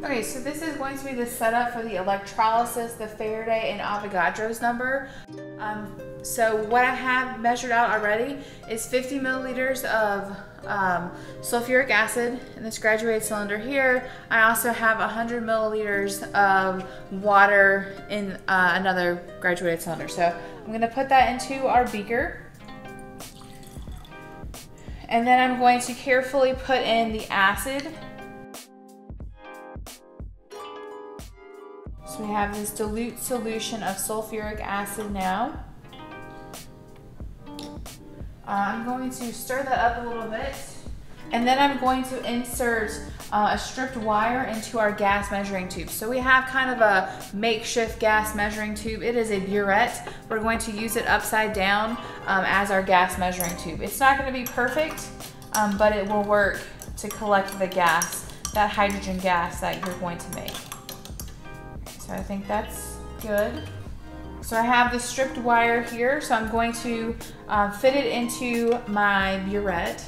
Okay, so this is going to be the setup for the electrolysis, the Faraday, and Avogadro's number. Um, so what I have measured out already is 50 milliliters of um, sulfuric acid in this graduated cylinder here. I also have 100 milliliters of water in uh, another graduated cylinder. So I'm gonna put that into our beaker. And then I'm going to carefully put in the acid we have this dilute solution of sulfuric acid now. Uh, I'm going to stir that up a little bit. And then I'm going to insert uh, a stripped wire into our gas measuring tube. So we have kind of a makeshift gas measuring tube. It is a burette. We're going to use it upside down um, as our gas measuring tube. It's not going to be perfect, um, but it will work to collect the gas, that hydrogen gas that you're going to make. So I think that's good. So I have the stripped wire here, so I'm going to uh, fit it into my burette.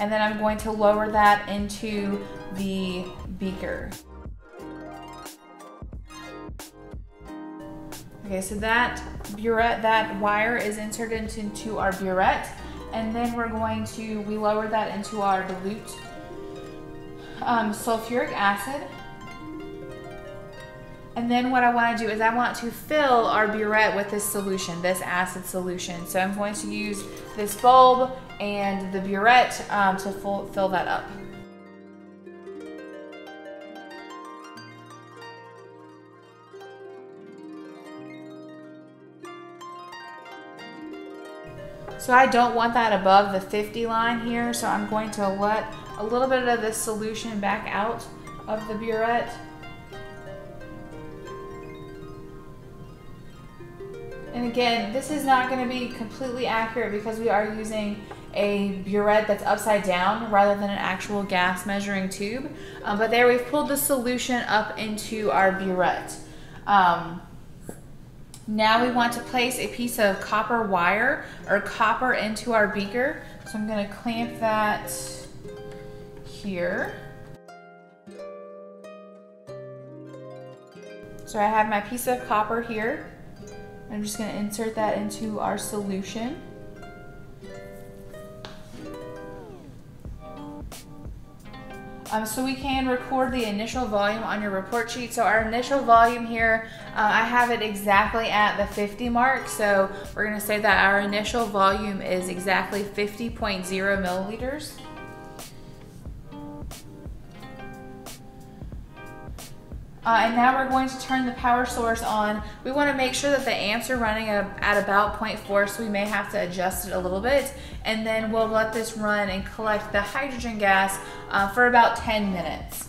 And then I'm going to lower that into the beaker. Okay, so that burette, that wire is inserted into our burette. And then we're going to, we lower that into our dilute um, sulfuric acid. And then what I want to do is I want to fill our burette with this solution, this acid solution. So I'm going to use this bulb and the burette um, to full, fill that up. So I don't want that above the 50 line here, so I'm going to let a little bit of this solution back out of the burette. And again, this is not going to be completely accurate because we are using a burette that's upside down rather than an actual gas measuring tube. Um, but there we've pulled the solution up into our burette. Um, now we want to place a piece of copper wire or copper into our beaker. So I'm going to clamp that here. So I have my piece of copper here. I'm just going to insert that into our solution. Um, so we can record the initial volume on your report sheet. So our initial volume here, uh, I have it exactly at the 50 mark. So we're going to say that our initial volume is exactly 50.0 milliliters. Uh, and now we're going to turn the power source on. We want to make sure that the amps are running at about 0.4, so we may have to adjust it a little bit. And then we'll let this run and collect the hydrogen gas uh, for about 10 minutes.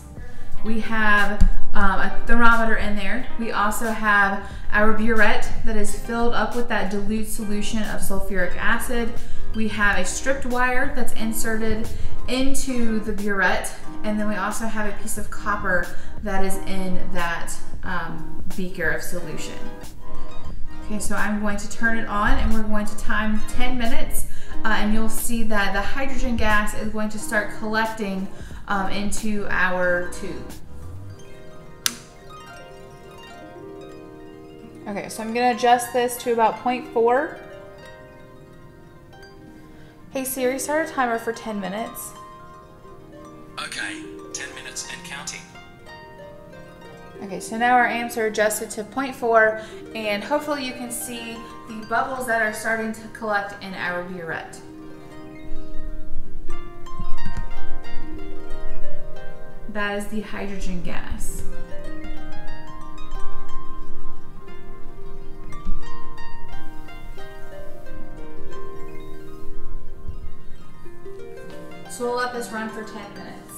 We have um, a thermometer in there. We also have our burette that is filled up with that dilute solution of sulfuric acid. We have a stripped wire that's inserted into the burette and then we also have a piece of copper that is in that um, beaker of solution. Okay, so I'm going to turn it on and we're going to time 10 minutes uh, and you'll see that the hydrogen gas is going to start collecting um, into our tube. Okay, so I'm gonna adjust this to about 0.4. Hey Siri, start a timer for 10 minutes. Okay, 10 minutes and counting. Okay, so now our amps are adjusted to 0.4 and hopefully you can see the bubbles that are starting to collect in our burette. That is the hydrogen gas. So we'll let this run for 10 minutes.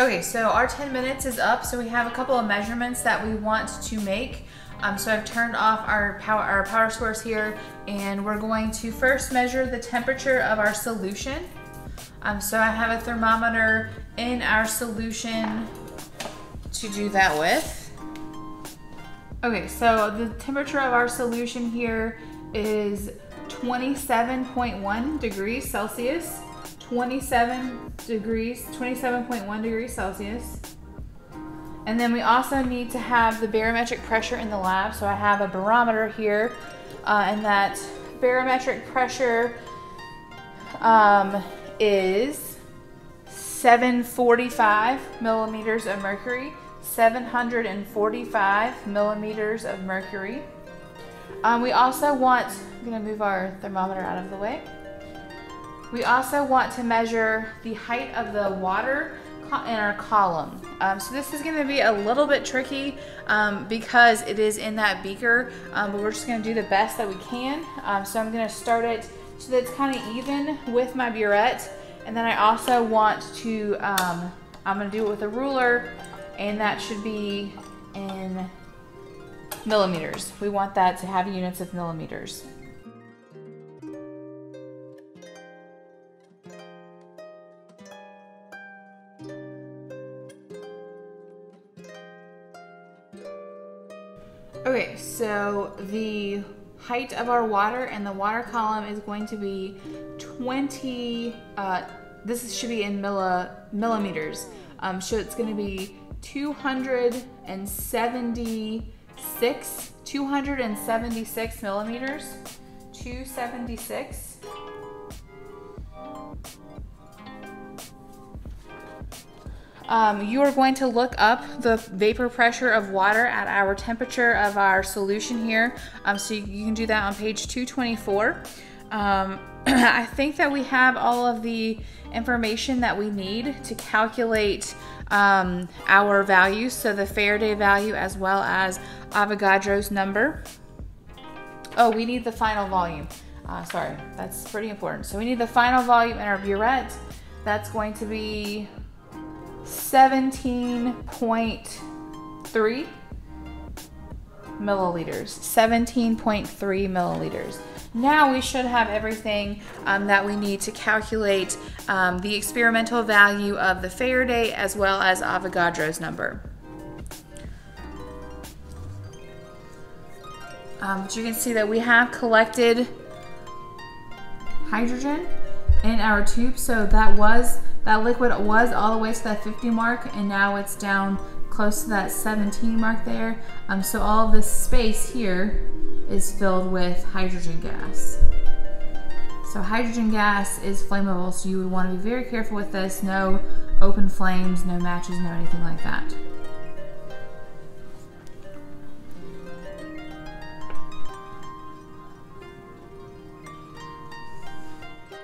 Okay, so our 10 minutes is up, so we have a couple of measurements that we want to make. Um, so I've turned off our power, our power source here, and we're going to first measure the temperature of our solution. Um, so I have a thermometer in our solution to do that with. Okay, so the temperature of our solution here is 27.1 degrees Celsius. 27 degrees, 27.1 degrees Celsius. And then we also need to have the barometric pressure in the lab. So I have a barometer here, uh, and that barometric pressure um, is 745 millimeters of mercury. 745 millimeters of mercury. Um, we also want, I'm gonna move our thermometer out of the way. We also want to measure the height of the water in our column. Um, so this is going to be a little bit tricky um, because it is in that beaker, um, but we're just going to do the best that we can. Um, so I'm going to start it so that it's kind of even with my burette. And then I also want to, um, I'm going to do it with a ruler and that should be in millimeters. We want that to have units of millimeters. Okay, so the height of our water and the water column is going to be 20, uh, this should be in milli, millimeters. Um, so it's going to be 276, 276 millimeters, 276. Um, you are going to look up the vapor pressure of water at our temperature of our solution here. Um, so you, you, can do that on page 224. Um, I think that we have all of the information that we need to calculate um, our values. So the Faraday value as well as Avogadro's number. Oh, we need the final volume. Uh, sorry, that's pretty important. So we need the final volume in our burette. That's going to be 17.3 milliliters. 17.3 milliliters. Now we should have everything um, that we need to calculate um, the experimental value of the Faraday as well as Avogadro's number. Um, but you can see that we have collected hydrogen in our tube. So that was that liquid was all the way to that 50 mark and now it's down close to that 17 mark there. Um, so all this space here is filled with hydrogen gas. So hydrogen gas is flammable, so you would want to be very careful with this. No open flames, no matches, no anything like that.